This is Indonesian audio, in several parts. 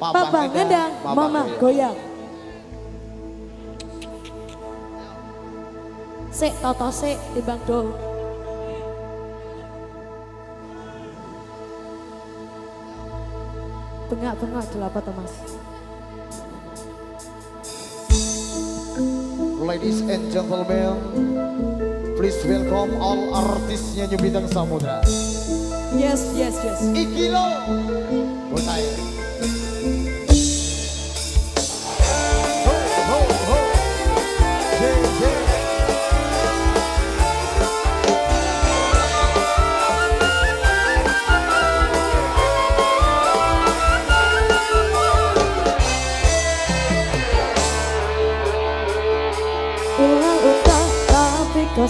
Papa ngendang, mama goyang. Sik toto sik timbang do. Bengak-bengak delapa to Mas. Ladies and gentlemen, please welcome all artisnya New Bintang Samudra. Yes, yes, yes. Ikilo, Bosai. Ho,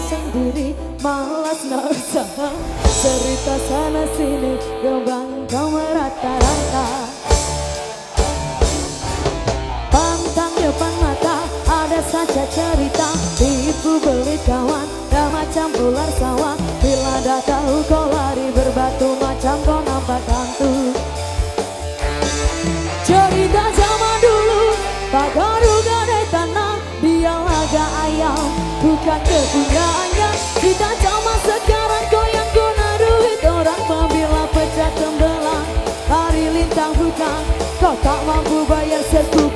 sendiri malas usaha Cerita sana sini gerbang kau merata-rata Pantang depan mata ada saja cerita. Tipu beli kawan dah macam ular sawah. Bila dah tahu kau lari Bukan kepunyaannya Kita zaman sekarang Kau yang guna duit orang Bila pecah tembelang Hari lintang bukan Kau tak mampu bayar sekup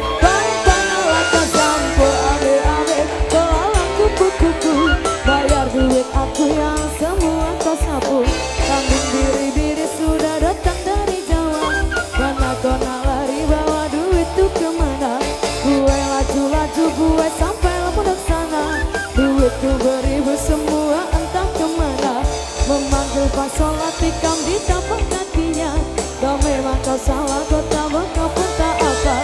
Memanggil salah tikam di tapak kakinya Kau memang kau salah kau tak kau pun tak apa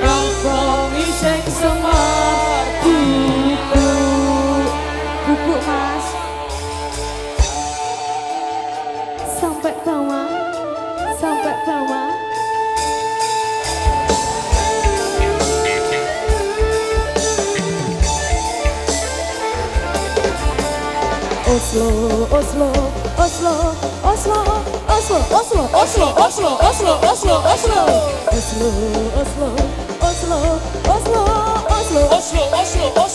Rokok misek semar kuku Kuku mas Sampai tawa Sampai tawa Oslo, Oslo, Oslo, Oslo, Oslo, Oslo, Oslo, Oslo, Oslo, Oslo, Oslo, Oslo, Oslo, Oslo, Oslo, Oslo, Oslo. Oslo, Oslo,